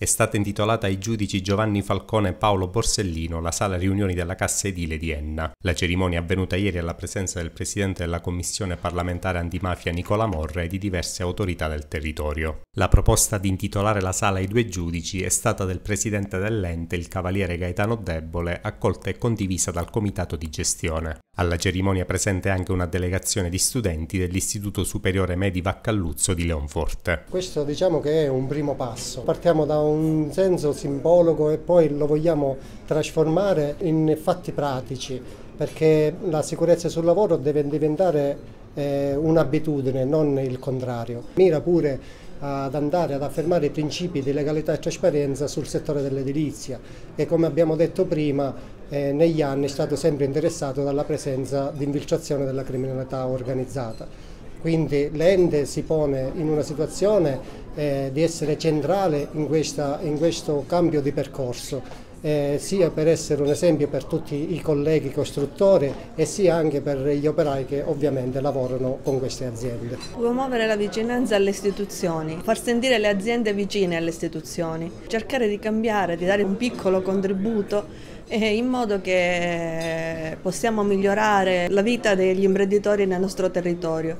È stata intitolata ai giudici Giovanni Falcone e Paolo Borsellino la sala riunioni della Cassa Edile di Enna. La cerimonia è avvenuta ieri alla presenza del presidente della commissione parlamentare antimafia Nicola Morra e di diverse autorità del territorio. La proposta di intitolare la sala ai due giudici è stata del presidente dell'ente, il cavaliere Gaetano Debole, accolta e condivisa dal comitato di gestione. Alla cerimonia presente anche una delegazione di studenti dell'Istituto Superiore Medi Vaccalluzzo di Leonforte. Questo diciamo che è un primo passo. Partiamo da un senso simbolico e poi lo vogliamo trasformare in fatti pratici perché la sicurezza sul lavoro deve diventare eh, un'abitudine, non il contrario. Mira pure ad andare ad affermare i principi di legalità e trasparenza sul settore dell'edilizia e come abbiamo detto prima eh, negli anni è stato sempre interessato dalla presenza di infiltrazione della criminalità organizzata. Quindi l'ente si pone in una situazione eh, di essere centrale in, questa, in questo cambio di percorso eh, sia per essere un esempio per tutti i colleghi costruttori e sia anche per gli operai che ovviamente lavorano con queste aziende. Promuovere la vicinanza alle istituzioni, far sentire le aziende vicine alle istituzioni, cercare di cambiare, di dare un piccolo contributo eh, in modo che possiamo migliorare la vita degli imprenditori nel nostro territorio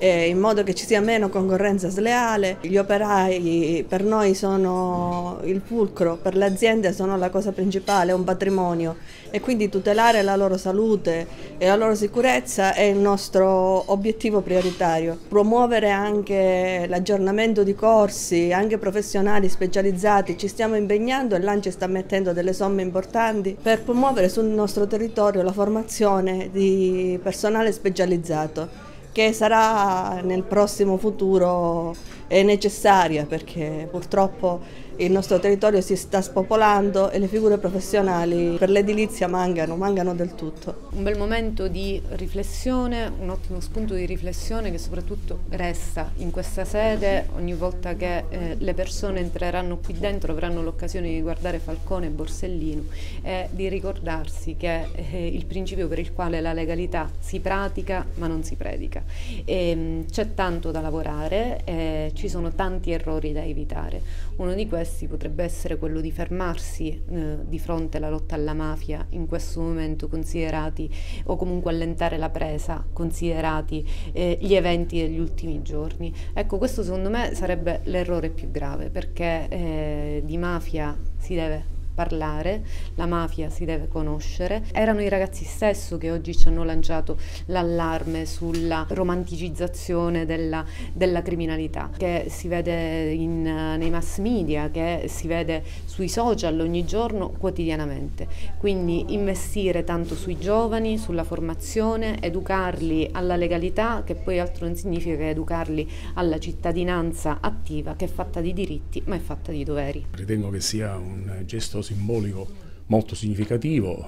in modo che ci sia meno concorrenza sleale. Gli operai per noi sono il fulcro, per le aziende sono la cosa principale, è un patrimonio e quindi tutelare la loro salute e la loro sicurezza è il nostro obiettivo prioritario. Promuovere anche l'aggiornamento di corsi, anche professionali specializzati, ci stiamo impegnando e l'ANCI sta mettendo delle somme importanti per promuovere sul nostro territorio la formazione di personale specializzato che sarà nel prossimo futuro necessaria perché purtroppo il nostro territorio si sta spopolando e le figure professionali per l'edilizia mancano, mancano del tutto. Un bel momento di riflessione, un ottimo spunto di riflessione che soprattutto resta in questa sede ogni volta che eh, le persone entreranno qui dentro avranno l'occasione di guardare Falcone e Borsellino e di ricordarsi che eh, il principio per il quale la legalità si pratica ma non si predica. Ehm, c'è tanto da lavorare, eh, ci sono tanti errori da evitare. Uno di questi potrebbe essere quello di fermarsi eh, di fronte alla lotta alla mafia in questo momento considerati o comunque allentare la presa considerati eh, gli eventi degli ultimi giorni. Ecco, questo secondo me sarebbe l'errore più grave perché eh, di mafia si deve parlare, la mafia si deve conoscere. Erano i ragazzi stesso che oggi ci hanno lanciato l'allarme sulla romanticizzazione della, della criminalità, che si vede in, nei mass media, che si vede sui social ogni giorno quotidianamente. Quindi investire tanto sui giovani, sulla formazione, educarli alla legalità, che poi altro non significa che educarli alla cittadinanza attiva, che è fatta di diritti ma è fatta di doveri. Ritengo che sia un gesto simbolico molto significativo.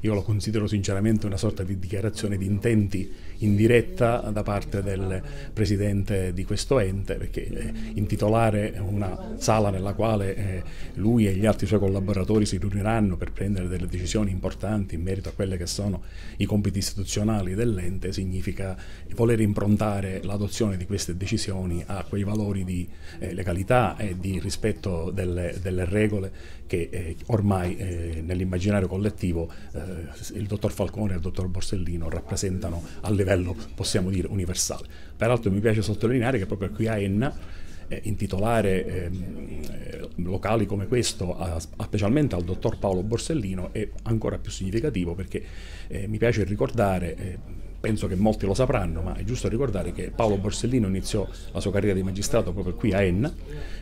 Io lo considero sinceramente una sorta di dichiarazione di intenti in diretta da parte del presidente di questo ente, perché eh, intitolare una sala nella quale eh, lui e gli altri suoi collaboratori si riuniranno per prendere delle decisioni importanti in merito a quelli che sono i compiti istituzionali dell'ente significa voler improntare l'adozione di queste decisioni a quei valori di eh, legalità e di rispetto delle, delle regole che ormai nell'immaginario collettivo eh, il dottor Falcone e il dottor Borsellino rappresentano a livello possiamo dire, universale. Peraltro mi piace sottolineare che proprio qui a Enna eh, intitolare eh, locali come questo, a, a, specialmente al dottor Paolo Borsellino, è ancora più significativo perché eh, mi piace ricordare eh, penso che molti lo sapranno, ma è giusto ricordare che Paolo Borsellino iniziò la sua carriera di magistrato proprio qui a Enna.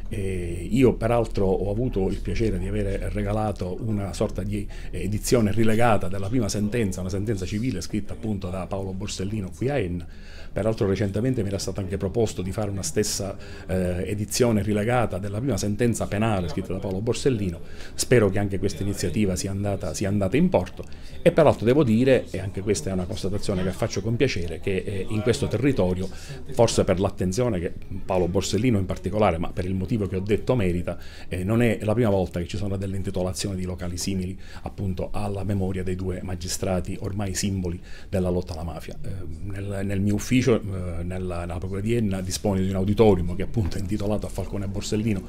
E io peraltro ho avuto il piacere di aver regalato una sorta di edizione rilegata della prima sentenza, una sentenza civile scritta appunto da Paolo Borsellino qui a Enna. Peraltro recentemente mi era stato anche proposto di fare una stessa eh, edizione rilegata della prima sentenza penale scritta da Paolo Borsellino. Spero che anche questa iniziativa sia andata, sia andata in porto. E peraltro devo dire, e anche questa è una constatazione che faccio, faccio con piacere che eh, in questo territorio, forse per l'attenzione che Paolo Borsellino in particolare, ma per il motivo che ho detto merita, eh, non è la prima volta che ci sono delle intitolazioni di locali simili appunto alla memoria dei due magistrati ormai simboli della lotta alla mafia. Eh, nel, nel, mio ufficio, nella, nella Procura di Enna, dispone di un auditorium che appunto è intitolato a Falcone e Borsellino,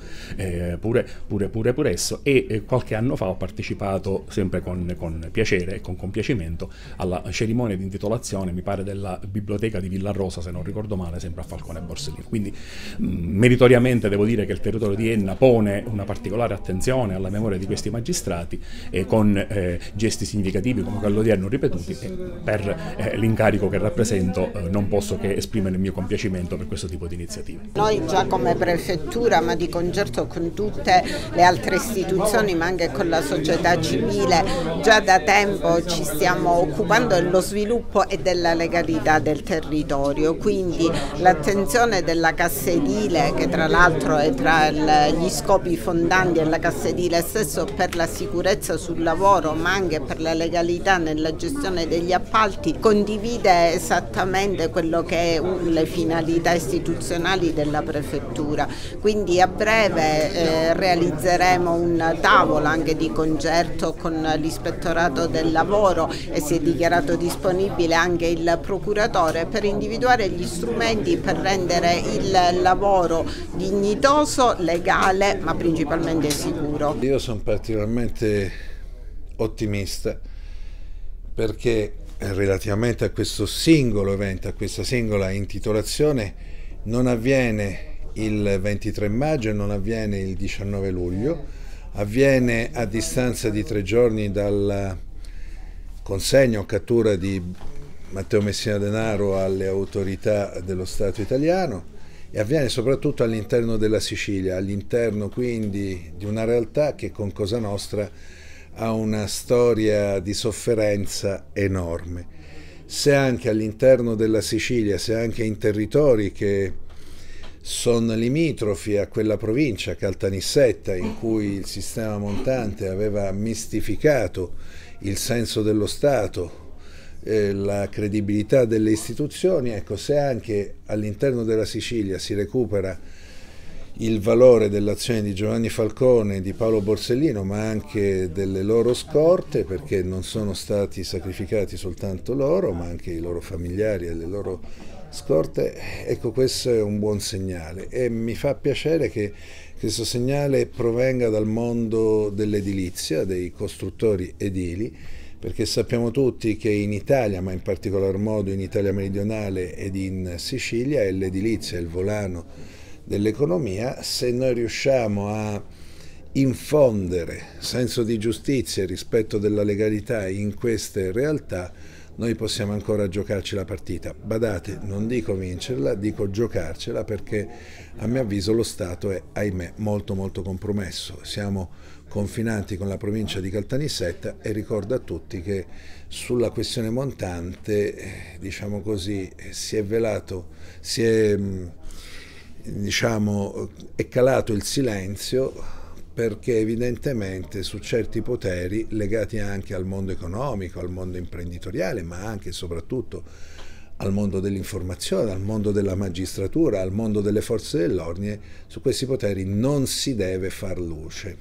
pure, pure, pure, pure esso, e qualche anno fa ho partecipato sempre con, con piacere e con compiacimento alla cerimonia di intitolazione, mi pare della biblioteca di Villa Rosa, se non ricordo male, sempre a Falcone Borsellino. Quindi mh, meritoriamente devo dire che il territorio di Enna pone una particolare attenzione alla memoria di questi magistrati e con eh, gesti significativi come quello di odierno ripetuti e per eh, l'incarico che rappresento eh, non posso che esprimere il mio compiacimento per questo tipo di iniziative. Noi già come prefettura, ma di concerto con tutte le altre istituzioni, ma anche con la società civile, già da tempo ci stiamo occupando dello sviluppo e della legalità del territorio, quindi l'attenzione della cassa edile, che tra l'altro è tra gli scopi fondanti della cassa edile stesso per la sicurezza sul lavoro, ma anche per la legalità nella gestione degli appalti, condivide esattamente quello che è le finalità istituzionali della prefettura. Quindi a breve eh, realizzeremo un tavolo anche di concerto con l'ispettorato del lavoro e si è dichiarato disponibile anche il procuratore per individuare gli strumenti per rendere il lavoro dignitoso, legale ma principalmente sicuro. Io sono particolarmente ottimista perché relativamente a questo singolo evento, a questa singola intitolazione, non avviene il 23 maggio e non avviene il 19 luglio, avviene a distanza di tre giorni dalla consegna o cattura di Matteo Messina Denaro alle autorità dello Stato italiano e avviene soprattutto all'interno della Sicilia, all'interno quindi di una realtà che con Cosa Nostra ha una storia di sofferenza enorme. Se anche all'interno della Sicilia, se anche in territori che sono limitrofi a quella provincia, Caltanissetta, in cui il sistema montante aveva mistificato il senso dello Stato, eh, la credibilità delle istituzioni, ecco, se anche all'interno della Sicilia si recupera il valore dell'azione di Giovanni Falcone e di Paolo Borsellino, ma anche delle loro scorte, perché non sono stati sacrificati soltanto loro, ma anche i loro familiari e le loro scorte. Ecco, questo è un buon segnale e mi fa piacere che questo segnale provenga dal mondo dell'edilizia, dei costruttori edili, perché sappiamo tutti che in Italia, ma in particolar modo in Italia meridionale ed in Sicilia, è l'edilizia il volano dell'economia, se noi riusciamo a infondere senso di giustizia e rispetto della legalità in queste realtà, noi possiamo ancora giocarci la partita. Badate, non dico vincerla, dico giocarcela perché a mio avviso lo Stato è, ahimè, molto molto compromesso. Siamo confinanti con la provincia di Caltanissetta e ricordo a tutti che sulla questione montante, diciamo così, si è velato, si è diciamo, è calato il silenzio perché evidentemente su certi poteri legati anche al mondo economico, al mondo imprenditoriale, ma anche e soprattutto al mondo dell'informazione, al mondo della magistratura, al mondo delle forze dell'ordine, su questi poteri non si deve far luce.